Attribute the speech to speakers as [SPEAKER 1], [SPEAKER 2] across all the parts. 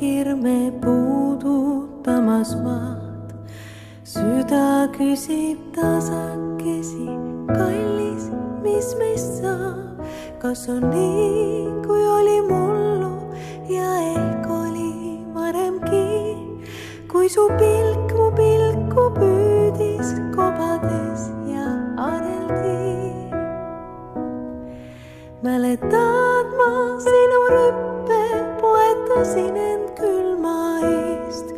[SPEAKER 1] kirme puudutamas maad. süda küsib tasakesi, kallis, mis meist saab, kas on nii, kui oli mullu ja ehk oli varemgi, kui su pilk mu pilku püüdis kobades ja areldi. mäletad ma rüppe, poetasin end külma eest,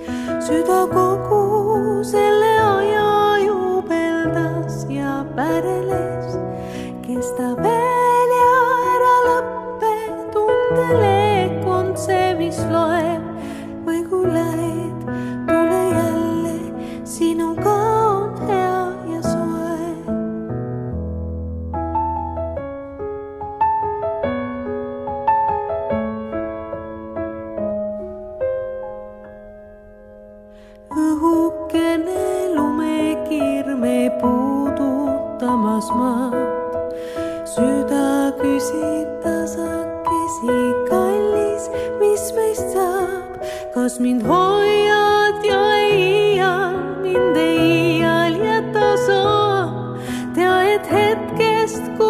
[SPEAKER 1] süda kogu selle aja juubeldas ja päreles, kes ta veel ja ära lõppe, tundele on see, mis loeb õhukene lumekirme puudutamas maad. süda küsib tasakesi, kallis, mis meist saab, kas mind hoiad ja ei iial, mind ei iial jäta sa, tea, et hetkest kui